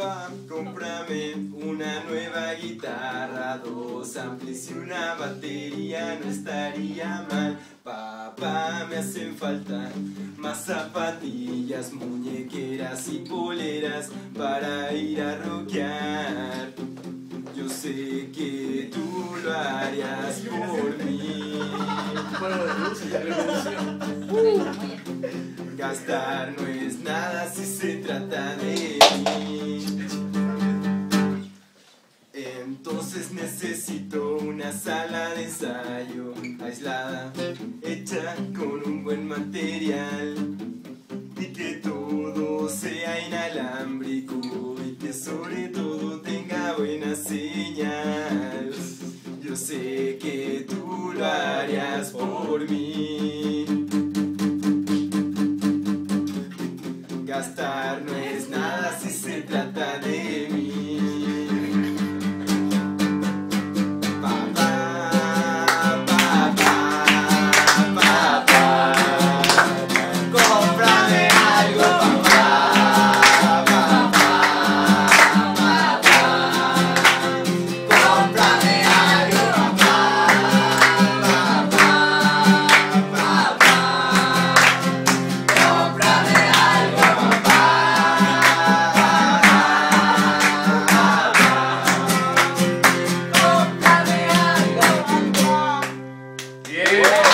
Papá, cómprame una nueva guitarra, dos amplis y una batería, no estaría mal. Papá, me hacen falta más zapatillas, muñequeras y poleras para ir a rockear. Yo sé que tú lo harías por mí. Gastar no es nada si se trata de. sala de ensayo aislada, hecha con un buen material. Y que todo sea inalámbrico y que sobre todo tenga buena señal. Yo sé que tú lo harías por mí. Gastar no Yeah.